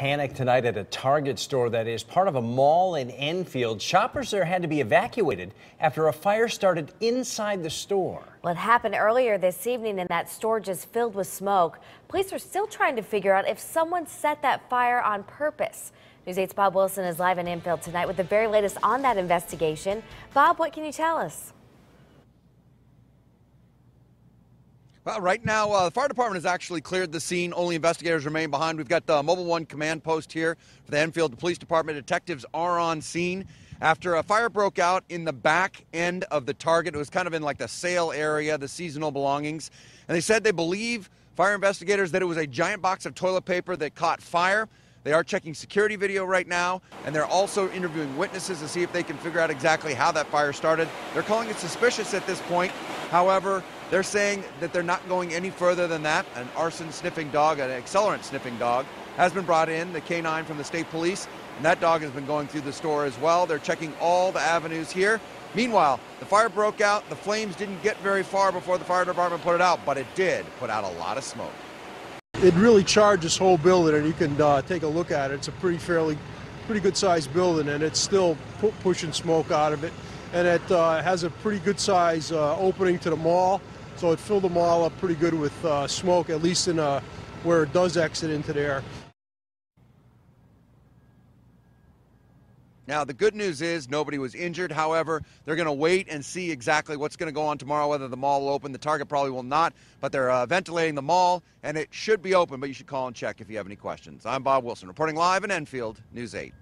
Panic tonight at a Target store that is part of a mall in Enfield. Shoppers there had to be evacuated after a fire started inside the store. What happened earlier this evening in that store just filled with smoke. Police are still trying to figure out if someone set that fire on purpose. News 8's Bob Wilson is live in Enfield tonight with the very latest on that investigation. Bob, what can you tell us? Well, right now, uh, the fire department has actually cleared the scene. Only investigators remain behind. We've got the Mobile One command post here for the Enfield Police Department. Detectives are on scene after a fire broke out in the back end of the target. It was kind of in like the sale area, the seasonal belongings. And they said they believe, fire investigators, that it was a giant box of toilet paper that caught fire. They are checking security video right now, and they're also interviewing witnesses to see if they can figure out exactly how that fire started. They're calling it suspicious at this point. However, they're saying that they're not going any further than that. An arson sniffing dog, an accelerant sniffing dog, has been brought in, the canine from the state police, and that dog has been going through the store as well. They're checking all the avenues here. Meanwhile, the fire broke out. The flames didn't get very far before the fire department put it out, but it did put out a lot of smoke. It really charged this whole building, and you can uh, take a look at it. It's a pretty fairly, pretty good sized building, and it's still pu pushing smoke out of it. And it uh, has a pretty good size uh, opening to the mall. So it filled them all up pretty good with uh, smoke, at least in uh, where it does exit into there. Now, the good news is nobody was injured. However, they're going to wait and see exactly what's going to go on tomorrow, whether the mall will open. The Target probably will not, but they're uh, ventilating the mall, and it should be open, but you should call and check if you have any questions. I'm Bob Wilson, reporting live in Enfield, News 8.